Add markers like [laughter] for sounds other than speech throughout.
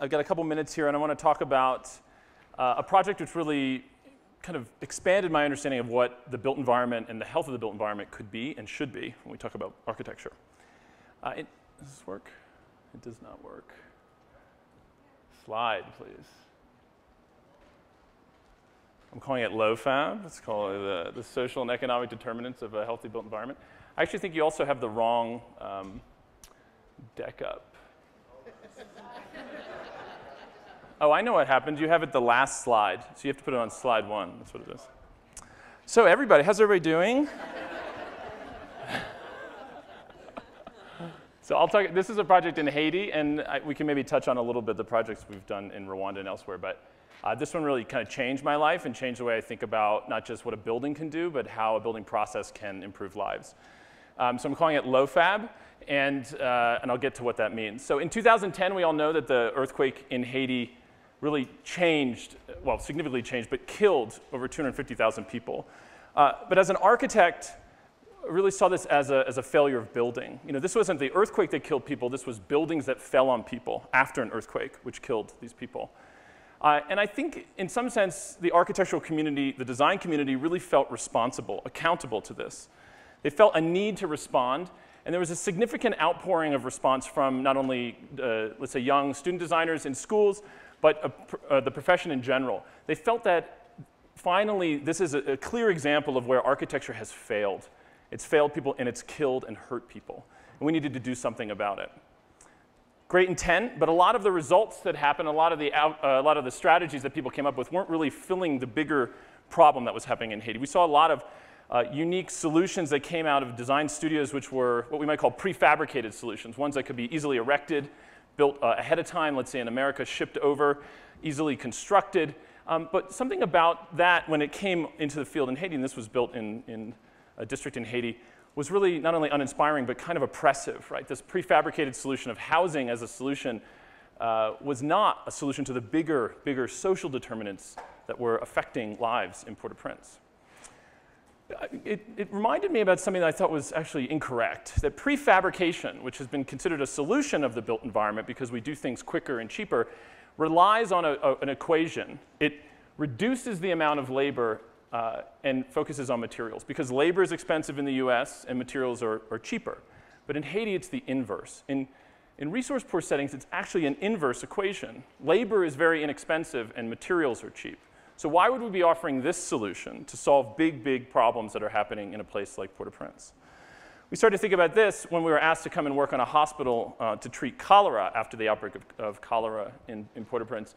I've got a couple minutes here, and I want to talk about uh, a project which really kind of expanded my understanding of what the built environment and the health of the built environment could be and should be when we talk about architecture. Uh, it, does this work? It does not work. Slide, please. I'm calling it LOFAB. It's called the, the social and economic determinants of a healthy built environment. I actually think you also have the wrong um, deck up. Oh, I know what happened. You have it the last slide, so you have to put it on slide one. That's what it is. So everybody, how's everybody doing? [laughs] so I'll talk, this is a project in Haiti, and I, we can maybe touch on a little bit the projects we've done in Rwanda and elsewhere, but uh, this one really kind of changed my life and changed the way I think about not just what a building can do, but how a building process can improve lives. Um, so I'm calling it LOFAB, and, uh, and I'll get to what that means. So in 2010, we all know that the earthquake in Haiti really changed, well, significantly changed, but killed over 250,000 people. Uh, but as an architect, I really saw this as a, as a failure of building. You know, this wasn't the earthquake that killed people, this was buildings that fell on people after an earthquake, which killed these people. Uh, and I think, in some sense, the architectural community, the design community, really felt responsible, accountable to this. They felt a need to respond, and there was a significant outpouring of response from not only, uh, let's say, young student designers in schools, but uh, the profession in general. They felt that finally, this is a, a clear example of where architecture has failed. It's failed people and it's killed and hurt people. And we needed to do something about it great intent, but a lot of the results that happened, a lot of the, out, uh, a lot of the strategies that people came up with weren't really filling the bigger problem that was happening in Haiti. We saw a lot of uh, unique solutions that came out of design studios, which were what we might call prefabricated solutions, ones that could be easily erected, built uh, ahead of time, let's say in America, shipped over, easily constructed. Um, but something about that when it came into the field in Haiti, and this was built in, in a district in Haiti, was really not only uninspiring, but kind of oppressive, right? This prefabricated solution of housing as a solution uh, was not a solution to the bigger, bigger social determinants that were affecting lives in Port-au-Prince. It, it, reminded me about something that I thought was actually incorrect, that prefabrication, which has been considered a solution of the built environment because we do things quicker and cheaper, relies on a, a, an equation. It reduces the amount of labor uh, and focuses on materials because labor is expensive in the US and materials are, are cheaper. But in Haiti, it's the inverse. In, in resource poor settings, it's actually an inverse equation. Labor is very inexpensive and materials are cheap. So why would we be offering this solution to solve big, big problems that are happening in a place like Port-au-Prince? We started to think about this when we were asked to come and work on a hospital uh, to treat cholera after the outbreak of, of cholera in, in Port-au-Prince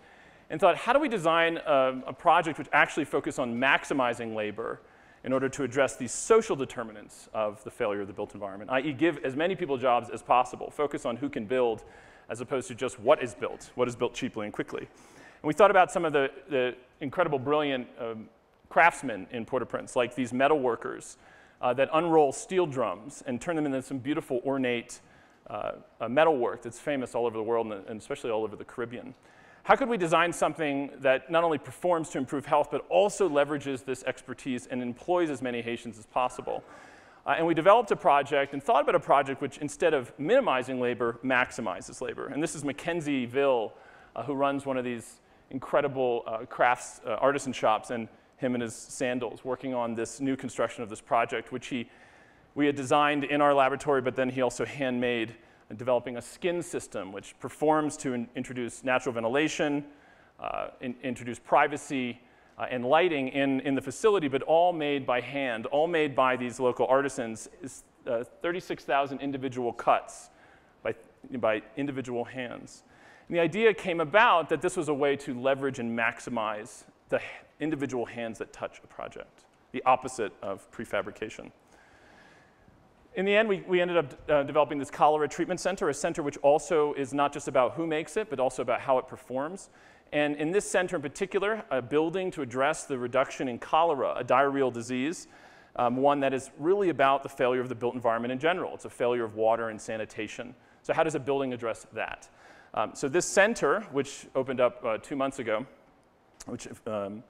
and thought, how do we design a, a project which actually focuses on maximizing labor in order to address these social determinants of the failure of the built environment, i.e. give as many people jobs as possible, focus on who can build as opposed to just what is built, what is built cheaply and quickly. And we thought about some of the, the incredible, brilliant um, craftsmen in Port-au-Prince, like these metal workers uh, that unroll steel drums and turn them into some beautiful, ornate uh, that's famous all over the world and especially all over the Caribbean. How could we design something that not only performs to improve health, but also leverages this expertise and employs as many Haitians as possible? Uh, and we developed a project and thought about a project which, instead of minimizing labor, maximizes labor. And this is Mackenzie Ville, uh, who runs one of these incredible uh, crafts, uh, artisan shops, and him and his sandals, working on this new construction of this project, which he, we had designed in our laboratory, but then he also handmade and developing a skin system which performs to in introduce natural ventilation, uh, in introduce privacy, uh, and lighting in, in the facility, but all made by hand, all made by these local artisans, is uh, 36,000 individual cuts by, by individual hands. And the idea came about that this was a way to leverage and maximize the individual hands that touch a project, the opposite of prefabrication in the end, we, we ended up uh, developing this cholera treatment center, a center which also is not just about who makes it, but also about how it performs. And in this center in particular, a building to address the reduction in cholera, a diarrheal disease, um, one that is really about the failure of the built environment in general. It's a failure of water and sanitation. So how does a building address that? Um, so this center, which opened up uh, two months ago, which um,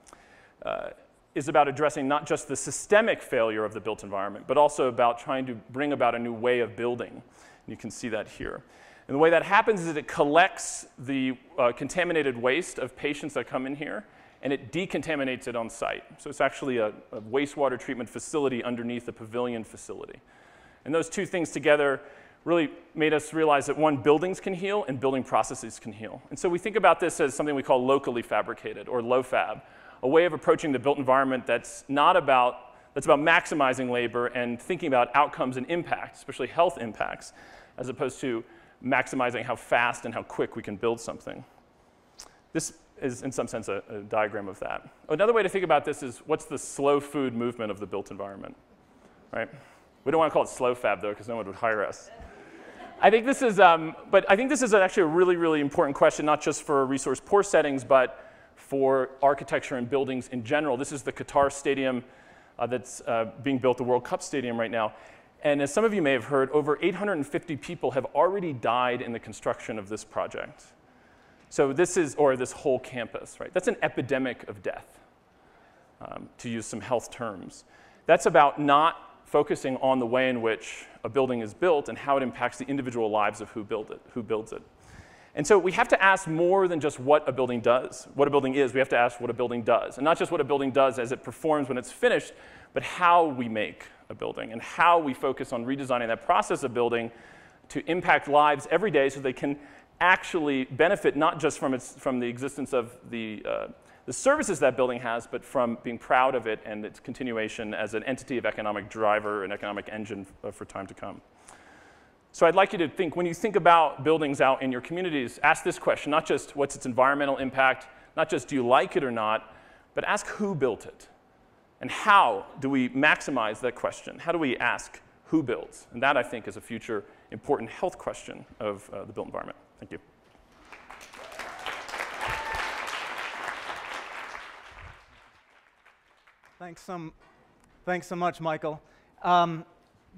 uh, is about addressing not just the systemic failure of the built environment, but also about trying to bring about a new way of building. And you can see that here. And the way that happens is it collects the uh, contaminated waste of patients that come in here and it decontaminates it on site. So it's actually a, a wastewater treatment facility underneath the pavilion facility. And those two things together really made us realize that one, buildings can heal and building processes can heal. And so we think about this as something we call locally fabricated or low fab, a way of approaching the built environment that's not about, that's about maximizing labor and thinking about outcomes and impacts, especially health impacts, as opposed to maximizing how fast and how quick we can build something. This is, in some sense, a, a diagram of that. Another way to think about this is what's the slow food movement of the built environment, right? We don't want to call it slow fab, though, because no one would hire us. I think this is, um, but I think this is actually a really, really important question, not just for resource poor settings, but for architecture and buildings in general. This is the Qatar Stadium uh, that's uh, being built, the World Cup Stadium right now. And as some of you may have heard, over 850 people have already died in the construction of this project. So this is, or this whole campus, right? That's an epidemic of death, um, to use some health terms. That's about not focusing on the way in which a building is built and how it impacts the individual lives of who, build it, who builds it. And so we have to ask more than just what a building does, what a building is. We have to ask what a building does. And not just what a building does as it performs when it's finished, but how we make a building and how we focus on redesigning that process of building to impact lives every day so they can actually benefit not just from, its, from the existence of the uh, the services that building has, but from being proud of it and its continuation as an entity of economic driver and economic engine for time to come. So I'd like you to think, when you think about buildings out in your communities, ask this question, not just what's its environmental impact, not just do you like it or not, but ask who built it. And how do we maximize that question? How do we ask who builds? And that, I think, is a future important health question of uh, the built environment. Thank you. Thanks so, thanks so much, Michael. Um,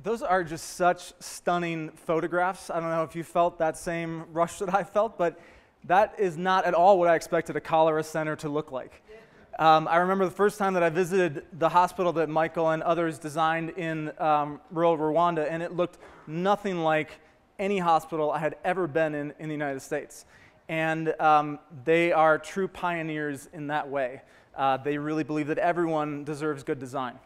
those are just such stunning photographs. I don't know if you felt that same rush that I felt, but that is not at all what I expected a cholera center to look like. Um, I remember the first time that I visited the hospital that Michael and others designed in um, rural Rwanda, and it looked nothing like any hospital I had ever been in in the United States. And um, they are true pioneers in that way. Uh, they really believe that everyone deserves good design.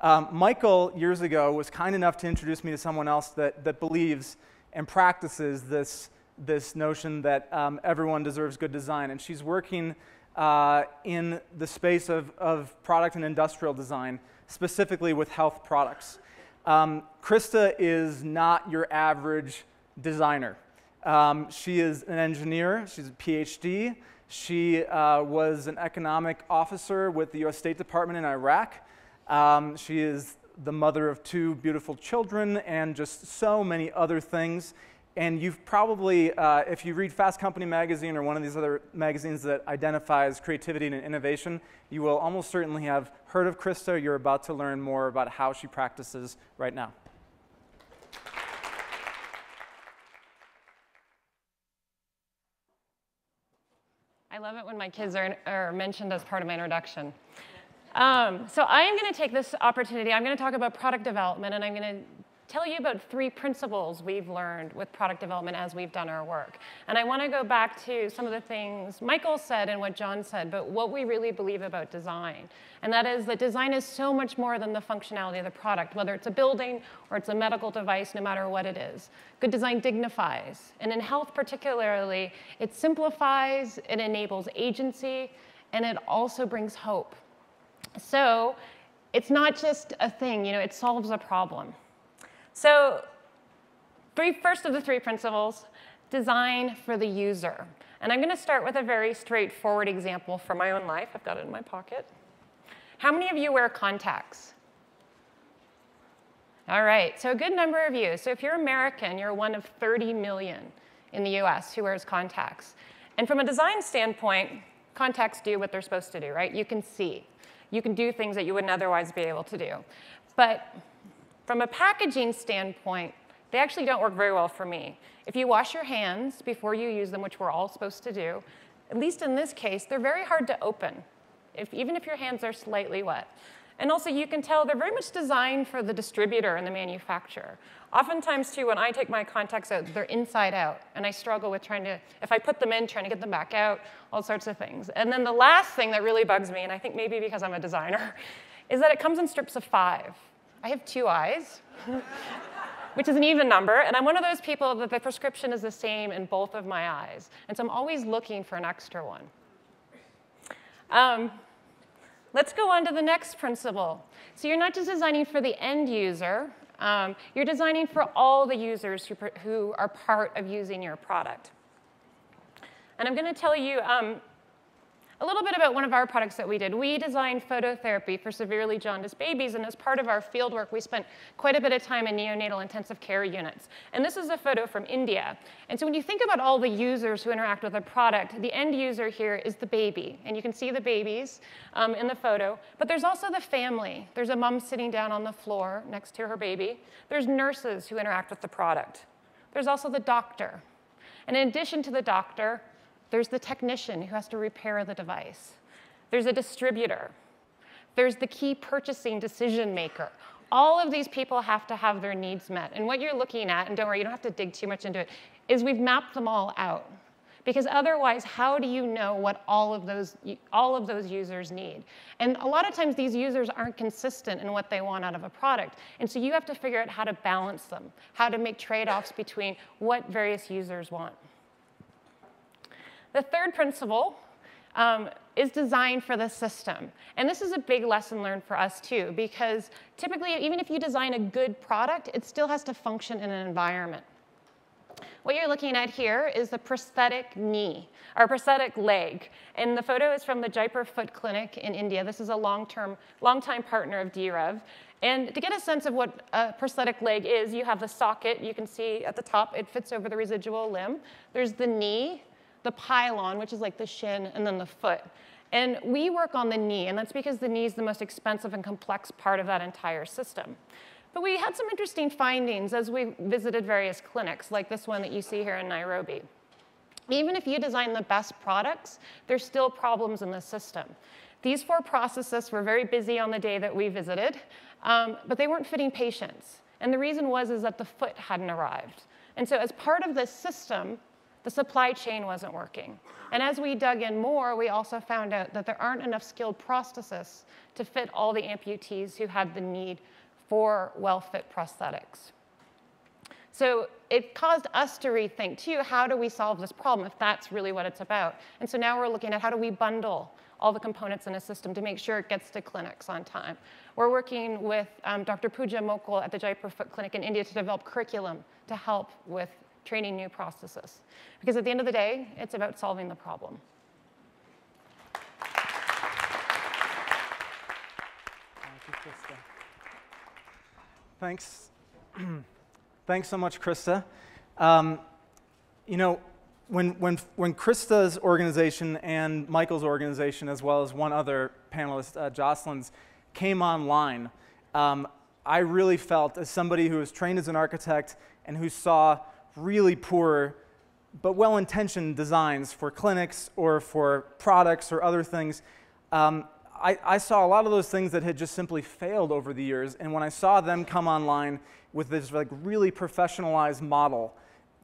Um, Michael, years ago, was kind enough to introduce me to someone else that, that believes and practices this, this notion that um, everyone deserves good design. And she's working uh, in the space of, of product and industrial design, specifically with health products. Um, Krista is not your average designer. Um, she is an engineer, she's a PhD. She uh, was an economic officer with the US State Department in Iraq. Um, she is the mother of two beautiful children and just so many other things. And you've probably, uh, if you read Fast Company magazine or one of these other magazines that identifies creativity and innovation, you will almost certainly have heard of Krista. You're about to learn more about how she practices right now. I love it when my kids are, are mentioned as part of my introduction. Um, so I am going to take this opportunity. I'm going to talk about product development, and I'm going to tell you about three principles we've learned with product development as we've done our work. And I want to go back to some of the things Michael said and what John said, but what we really believe about design. And that is that design is so much more than the functionality of the product, whether it's a building or it's a medical device, no matter what it is. Good design dignifies. And in health particularly, it simplifies, it enables agency, and it also brings hope. So it's not just a thing, you know, it solves a problem. So three, first of the three principles, design for the user. And I'm going to start with a very straightforward example from my own life. I've got it in my pocket. How many of you wear contacts? All right, so a good number of you. So if you're American, you're one of 30 million in the US who wears contacts. And from a design standpoint, contacts do what they're supposed to do, right? You can see. You can do things that you wouldn't otherwise be able to do. But from a packaging standpoint, they actually don't work very well for me. If you wash your hands before you use them, which we're all supposed to do, at least in this case, they're very hard to open, if, even if your hands are slightly wet. And also, you can tell they're very much designed for the distributor and the manufacturer. Oftentimes, too, when I take my contacts out, they're inside out, and I struggle with trying to, if I put them in, trying to get them back out, all sorts of things. And then the last thing that really bugs me, and I think maybe because I'm a designer, [laughs] is that it comes in strips of five. I have two eyes, [laughs] which is an even number, and I'm one of those people that the prescription is the same in both of my eyes. And so I'm always looking for an extra one. Um, let's go on to the next principle. So you're not just designing for the end user, um, you're designing for all the users who, who are part of using your product. And I'm going to tell you um, a little bit about one of our products that we did. We designed phototherapy for severely jaundiced babies, and as part of our field work, we spent quite a bit of time in neonatal intensive care units. And this is a photo from India. And so when you think about all the users who interact with a product, the end user here is the baby. And you can see the babies um, in the photo, but there's also the family. There's a mom sitting down on the floor next to her baby. There's nurses who interact with the product. There's also the doctor. And in addition to the doctor, there's the technician who has to repair the device. There's a distributor. There's the key purchasing decision maker. All of these people have to have their needs met. And what you're looking at, and don't worry, you don't have to dig too much into it, is we've mapped them all out. Because otherwise, how do you know what all of those, all of those users need? And a lot of times, these users aren't consistent in what they want out of a product. And so you have to figure out how to balance them, how to make trade-offs between what various users want. The third principle um, is designed for the system. And this is a big lesson learned for us too, because typically, even if you design a good product, it still has to function in an environment. What you're looking at here is the prosthetic knee, or prosthetic leg. And the photo is from the Jaipur Foot Clinic in India. This is a long-term, long-time partner of D-Rev. And to get a sense of what a prosthetic leg is, you have the socket. You can see at the top, it fits over the residual limb. There's the knee, the pylon, which is like the shin, and then the foot. And we work on the knee, and that's because the knee is the most expensive and complex part of that entire system. But we had some interesting findings as we visited various clinics, like this one that you see here in Nairobi. Even if you design the best products, there's still problems in the system. These four prosthetists were very busy on the day that we visited, um, but they weren't fitting patients. And the reason was is that the foot hadn't arrived. And so as part of this system, the supply chain wasn't working. And as we dug in more, we also found out that there aren't enough skilled prosthetists to fit all the amputees who had the need for well-fit prosthetics. So it caused us to rethink too, how do we solve this problem if that's really what it's about? And so now we're looking at how do we bundle all the components in a system to make sure it gets to clinics on time. We're working with um, Dr. Pooja Mokal at the Jaipur Foot Clinic in India to develop curriculum to help with training new prosthetists. Because at the end of the day, it's about solving the problem. Thank you, Krista. Thanks. [clears throat] Thanks so much, Krista. Um, you know, when, when, when Krista's organization and Michael's organization, as well as one other panelist, uh, Jocelyn's, came online, um, I really felt, as somebody who was trained as an architect and who saw really poor but well intentioned designs for clinics or for products or other things. Um, I, I, saw a lot of those things that had just simply failed over the years. And when I saw them come online with this like really professionalized model,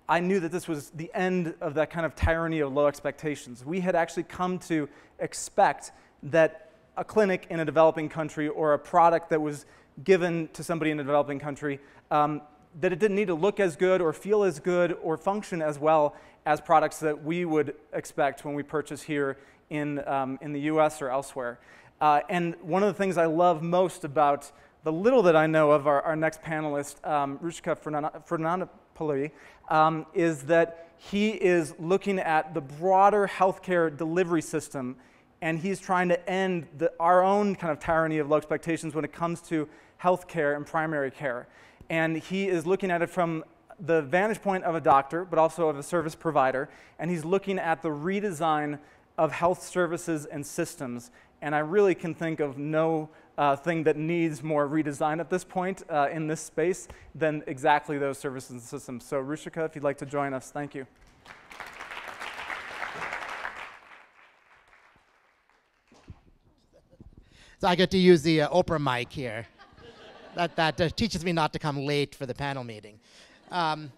I knew that this was the end of that kind of tyranny of low expectations. We had actually come to expect that a clinic in a developing country or a product that was given to somebody in a developing country um, that it didn't need to look as good or feel as good or function as well as products that we would expect when we purchase here in, um, in the US or elsewhere. Uh, and one of the things I love most about the little that I know of our, our next panelist, um, Rushika Fernandopulle, um, is that he is looking at the broader healthcare delivery system and he's trying to end the, our own kind of tyranny of low expectations when it comes to healthcare and primary care and he is looking at it from the vantage point of a doctor, but also of a service provider, and he's looking at the redesign of health services and systems. And I really can think of no uh, thing that needs more redesign at this point uh, in this space than exactly those services and systems. So, Rushika, if you'd like to join us, thank you. So I get to use the uh, Oprah mic here. That that uh, teaches me not to come late for the panel meeting. Um,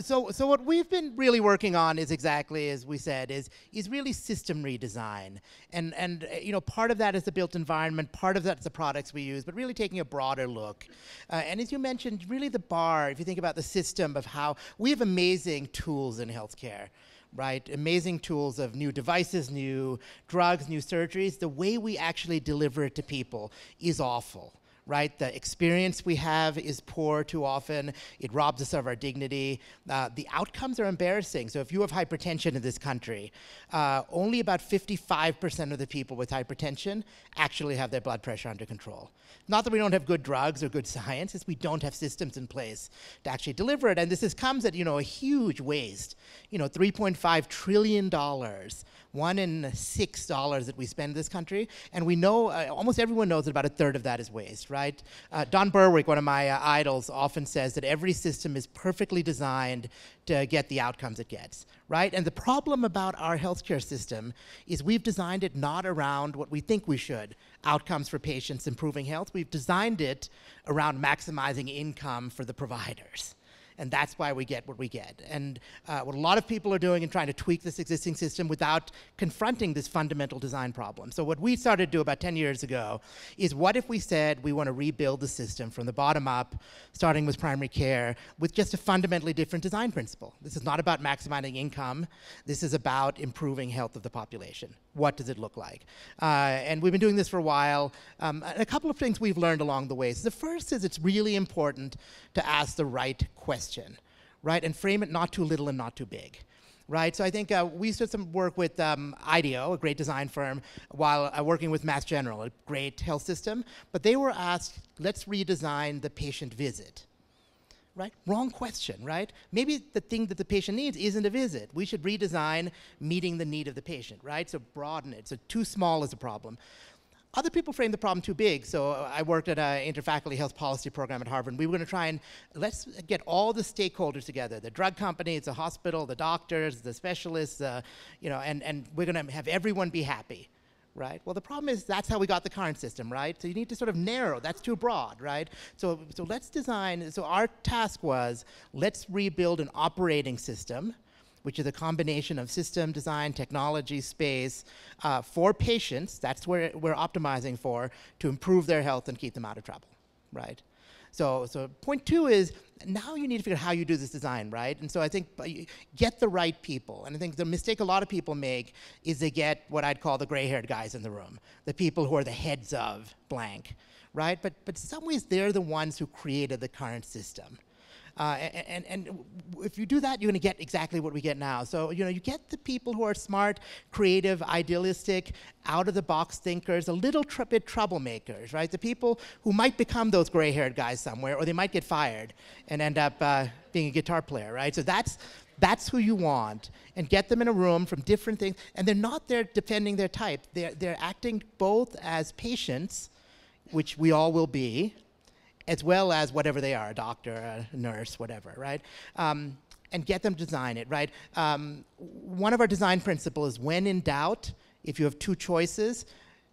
so, so what we've been really working on is exactly as we said is is really system redesign, and and uh, you know part of that is the built environment, part of that's the products we use, but really taking a broader look. Uh, and as you mentioned, really the bar. If you think about the system of how we have amazing tools in healthcare right? Amazing tools of new devices, new drugs, new surgeries. The way we actually deliver it to people is awful right? The experience we have is poor too often. It robs us of our dignity. Uh, the outcomes are embarrassing. So if you have hypertension in this country, uh, only about 55% of the people with hypertension actually have their blood pressure under control. Not that we don't have good drugs or good science, it's we don't have systems in place to actually deliver it. And this is, comes at you know a huge waste. You know, 3.5 trillion dollars one in six dollars that we spend in this country, and we know uh, almost everyone knows that about a third of that is waste, right? Uh, Don Berwick, one of my uh, idols, often says that every system is perfectly designed to get the outcomes it gets, right? And the problem about our healthcare system is we've designed it not around what we think we should outcomes for patients, improving health. We've designed it around maximizing income for the providers and that's why we get what we get. And uh, what a lot of people are doing in trying to tweak this existing system without confronting this fundamental design problem. So what we started to do about 10 years ago is what if we said we want to rebuild the system from the bottom up, starting with primary care, with just a fundamentally different design principle. This is not about maximizing income. This is about improving health of the population. What does it look like? Uh, and we've been doing this for a while. Um, a couple of things we've learned along the way. So the first is it's really important to ask the right question right? And frame it not too little and not too big right? So I think uh, we did some work with um, IDEO, a great design firm, while uh, working with Mass General, a great health system. But they were asked, let's redesign the patient visit, right? Wrong question, right? Maybe the thing that the patient needs isn't a visit. We should redesign meeting the need of the patient, right? So broaden it. So too small is a problem. Other people frame the problem too big. So I worked at an interfaculty health policy program at Harvard. We were going to try and let's get all the stakeholders together: the drug companies, the hospital, the doctors, the specialists, uh, you know, and, and we're going to have everyone be happy right? Well, the problem is that's how we got the current system, right? So you need to sort of narrow. That's too broad, right? So, so let's design. So our task was let's rebuild an operating system which is a combination of system design, technology, space, uh, for patients, that's where we're optimizing for, to improve their health and keep them out of trouble, right? So, so point two is now you need to figure out how you do this design, right? And so I think get the right people. And I think the mistake a lot of people make is they get what I'd call the gray-haired guys in the room, the people who are the heads of blank, right? But, but in some ways, they're the ones who created the current system. Uh, and, and if you do that, you're going to get exactly what we get now. So, you know, you get the people who are smart, creative, idealistic, out of the box thinkers, a little tr- bit troublemakers, right? The people who might become those gray haired guys somewhere, or they might get fired and end up uh, being a guitar player, right? So that's that's who you want and get them in a room from different things and they're not there defending their type they're, they're acting both as patients which we all will be as well as whatever they are, a doctor, a nurse, whatever, right? Um, and get them to design it, right? Um, one of our design principles is when in doubt, if you have two choices,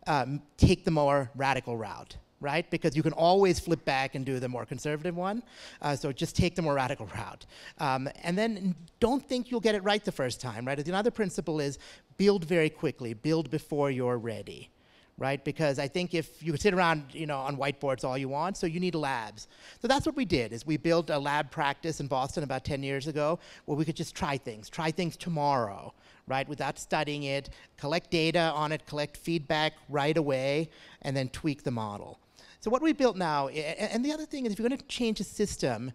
um, take the more radical route, right? Because you can always flip back and do the more conservative one. Uh, so just take the more radical route. Um, and then don't think you'll get it right the first time, right? Another principle is build very quickly, build before you're ready right? Because I think if you sit around, you know, on whiteboards all you want, so you need labs. So that's what we did, is we built a lab practice in Boston about 10 years ago where we could just try things, try things tomorrow, right, without studying it, collect data on it, collect feedback right away, and then tweak the model. So what we built now, and the other thing is if you're going to change a system,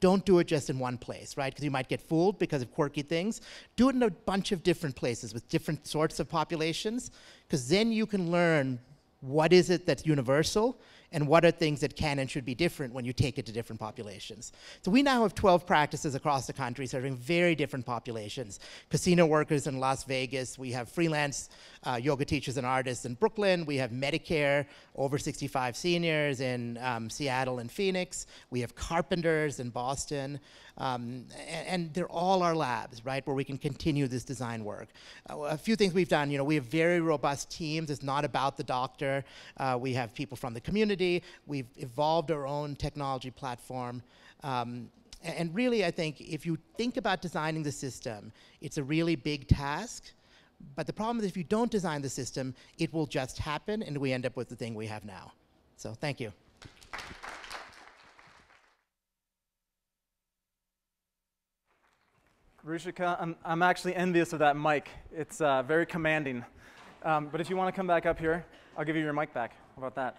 don't do it just in one place, right? Because you might get fooled because of quirky things. Do it in a bunch of different places with different sorts of populations, because then you can learn what is it that's universal and what are things that can and should be different when you take it to different populations. So we now have 12 practices across the country serving very different populations. Casino workers in Las Vegas, we have freelance uh, yoga teachers and artists in Brooklyn, we have Medicare, over 65 seniors in um, Seattle and Phoenix, we have carpenters in Boston, um, and, and, they're all our labs, right, where we can continue this design work. Uh, a few things we've done, you know, we have very robust teams. It's not about the doctor. Uh, we have people from the community. We've evolved our own technology platform. Um, and really, I think if you think about designing the system, it's a really big task. But the problem is if you don't design the system, it will just happen, and we end up with the thing we have now. So thank you. Rushika, I'm, I'm actually envious of that mic. It's uh, very commanding. Um, but if you want to come back up here, I'll give you your mic back. How about that?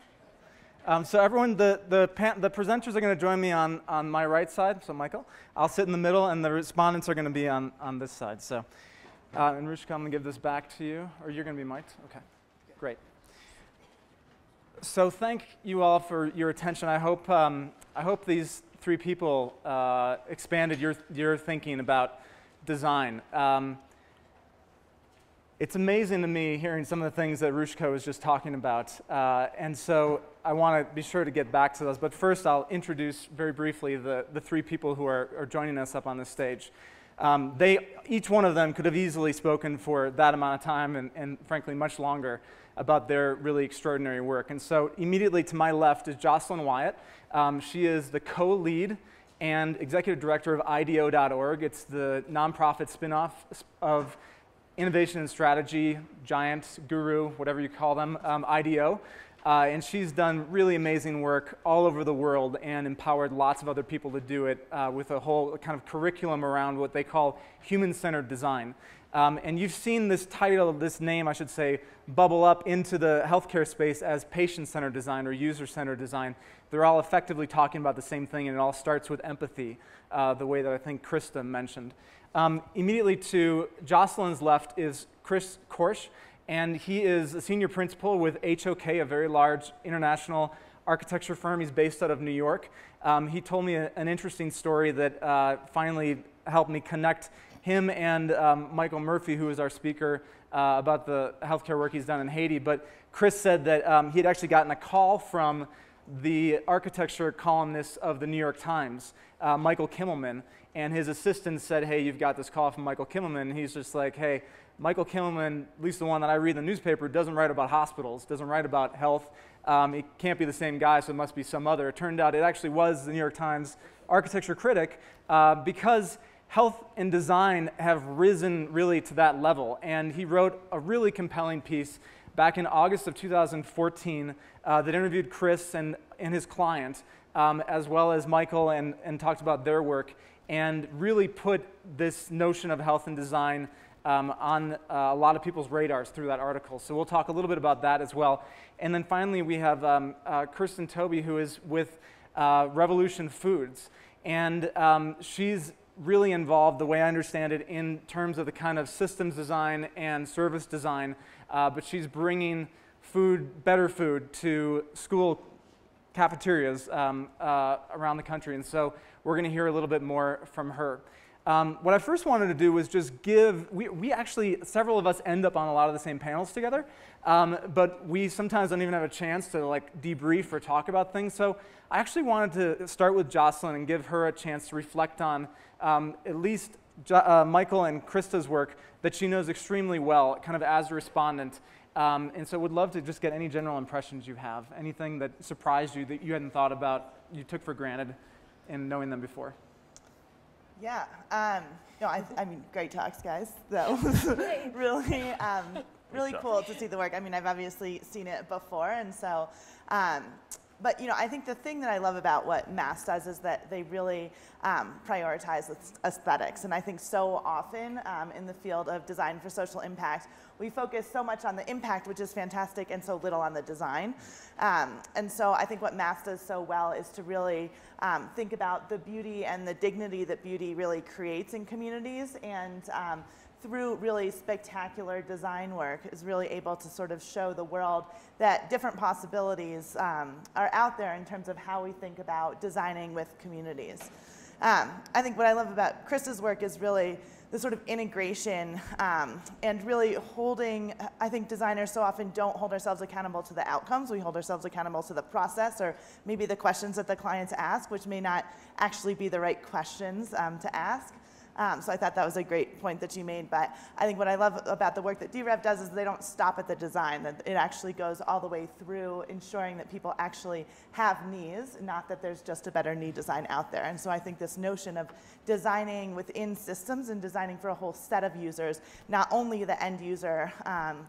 Um, so everyone, the, the, the presenters are going to join me on, on my right side, so Michael. I'll sit in the middle, and the respondents are going to be on, on this side. So, uh, and Rushika, I'm going to give this back to you, or you're going to be mic'd? Okay, great. So thank you all for your attention. I hope, um, I hope these three people uh, expanded your, your thinking about design. Um, it's amazing to me hearing some of the things that Rushika was just talking about. Uh, and so I want to be sure to get back to those. But first, I'll introduce very briefly the, the three people who are, are joining us up on the stage. Um, they, each one of them could have easily spoken for that amount of time and, and frankly, much longer about their really extraordinary work. And so immediately to my left is Jocelyn Wyatt. Um, she is the co-lead and executive director of IDEO.org. It's the nonprofit spinoff of innovation and strategy giant, guru, whatever you call them, um, IDEO. Uh, and she's done really amazing work all over the world and empowered lots of other people to do it uh, with a whole kind of curriculum around what they call human centered design. Um, and you've seen this title, this name, I should say, bubble up into the healthcare space as patient centered design or user centered design. They're all effectively talking about the same thing, and it all starts with empathy, uh, the way that I think Krista mentioned. Um, immediately to Jocelyn's left is Chris Korsh, and he is a senior principal with HOK, a very large international architecture firm. He's based out of New York. Um, he told me a, an interesting story that uh, finally helped me connect him and um, Michael Murphy, who is our speaker, uh, about the healthcare work he's done in Haiti. But Chris said that um, he had actually gotten a call from the architecture columnist of the New York Times, uh, Michael Kimmelman, and his assistant said, Hey, you've got this call from Michael Kimmelman. And he's just like, Hey, Michael Kimmelman, at least the one that I read in the newspaper, doesn't write about hospitals, doesn't write about health. Um, it can't be the same guy, so it must be some other. It turned out it actually was the New York Times architecture critic uh, because health and design have risen really to that level. And he wrote a really compelling piece back in August of 2014 uh, that interviewed Chris and, and his client, um, as well as Michael, and, and talked about their work, and really put this notion of health and design um, on uh, a lot of people's radars through that article. So we'll talk a little bit about that as well. And then finally, we have um, uh, Kirsten Tobey, who is with uh, Revolution Foods. And um, she's really involved, the way I understand it, in terms of the kind of systems design and service design. Uh, but she's bringing food, better food, to school cafeterias um, uh, around the country. And so we're going to hear a little bit more from her. Um, what I first wanted to do was just give, we, we actually, several of us end up on a lot of the same panels together, um, but we sometimes don't even have a chance to like debrief or talk about things. So I actually wanted to start with Jocelyn and give her a chance to reflect on um, at least uh, Michael and Krista's work that she knows extremely well, kind of as a respondent. Um, and so would love to just get any general impressions you have, anything that surprised you that you hadn't thought about, you took for granted in knowing them before. Yeah, um, no, I, I, mean, great talks, guys. That was [laughs] [laughs] really, um, really cool to see the work. I mean, I've obviously seen it before, and so um, but you know, I think the thing that I love about what Mass does is that they really um, prioritize aesthetics. And I think so often um, in the field of design for social impact, we focus so much on the impact, which is fantastic, and so little on the design. Um, and so I think what Mass does so well is to really um, think about the beauty and the dignity that beauty really creates in communities and um, through really spectacular design work is really able to sort of show the world that different possibilities um, are out there in terms of how we think about designing with communities. Um, I think what I love about Chris's work is really the sort of integration um, and really holding. I think designers so often don't hold ourselves accountable to the outcomes. We hold ourselves accountable to the process or maybe the questions that the clients ask, which may not actually be the right questions um, to ask. Um, so I thought that was a great point that you made. But I think what I love about the work that D-Rev does is they don't stop at the design. That it actually goes all the way through ensuring that people actually have knees, not that there's just a better knee design out there. And so I think this notion of designing within systems and designing for a whole set of users, not only the end user. Um,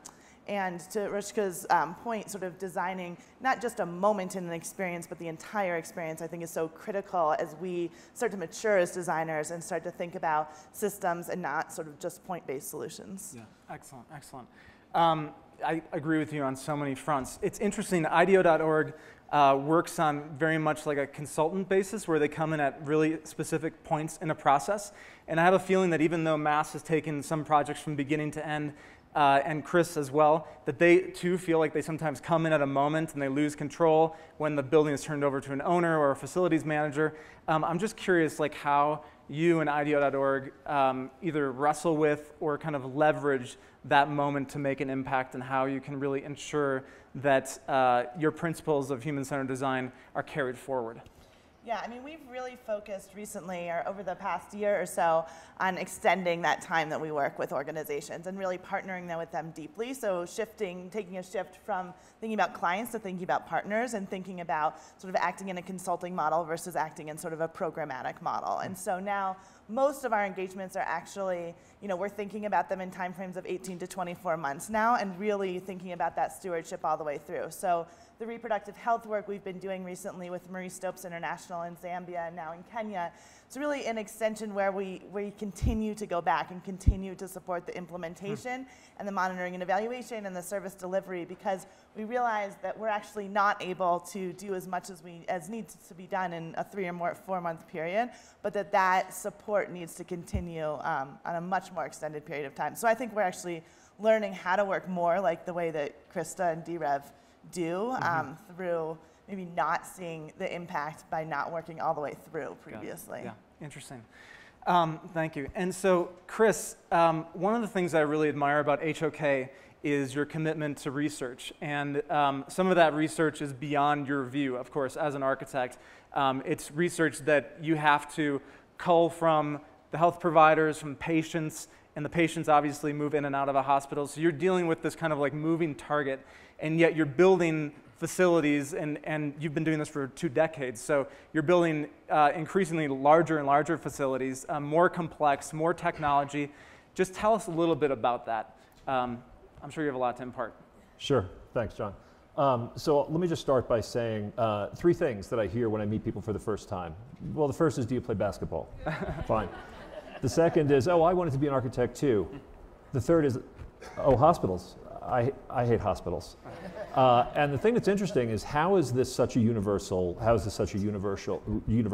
and to Rushika's um, point, sort of designing not just a moment in an experience, but the entire experience, I think is so critical as we start to mature as designers and start to think about systems and not sort of just point-based solutions. Yeah, excellent, excellent. Um, I agree with you on so many fronts. It's interesting, IDEO.org uh, works on very much like a consultant basis where they come in at really specific points in a process. And I have a feeling that even though Mass has taken some projects from beginning to end, uh, and Chris as well, that they too feel like they sometimes come in at a moment and they lose control when the building is turned over to an owner or a facilities manager. Um, I'm just curious, like how you and IDEO.org um, either wrestle with or kind of leverage that moment to make an impact and how you can really ensure that uh, your principles of human-centered design are carried forward. Yeah, I mean, we've really focused recently or over the past year or so on extending that time that we work with organizations and really partnering them with them deeply. So shifting, taking a shift from thinking about clients to thinking about partners and thinking about sort of acting in a consulting model versus acting in sort of a programmatic model. And so now most of our engagements are actually, you know, we're thinking about them in timeframes of 18 to 24 months now and really thinking about that stewardship all the way through. So the reproductive health work we've been doing recently with Marie Stopes International in Zambia and now in Kenya. It's really an extension where we, we continue to go back and continue to support the implementation mm. and the monitoring and evaluation and the service delivery because we realize that we're actually not able to do as much as we as needs to be done in a three or more four month period, but that that support needs to continue um, on a much more extended period of time. So I think we're actually learning how to work more like the way that Krista and D-Rev do um, mm-hmm. through maybe not seeing the impact by not working all the way through previously. Yeah, interesting. Um, thank you. And so, Chris, um, one of the things I really admire about HOK is your commitment to research. And um, some of that research is beyond your view, of course, as an architect. Um, it's research that you have to cull from the health providers, from patients, and the patients obviously move in and out of a hospital. So you're dealing with this kind of like moving target and yet you're building facilities, and, and you've been doing this for two decades. So you're building uh, increasingly larger and larger facilities, um, more complex, more technology. Just tell us a little bit about that. Um, I'm sure you have a lot to impart. Sure. Thanks, John. Um, so let me just start by saying uh, three things that I hear when I meet people for the first time. Well, the first is, do you play basketball? [laughs] Fine. The second is, oh, I wanted to be an architect too. The third is, oh, hospitals. I, I hate hospitals. Uh, and the thing that's interesting is how is this such a universal, how is this such a universal, universal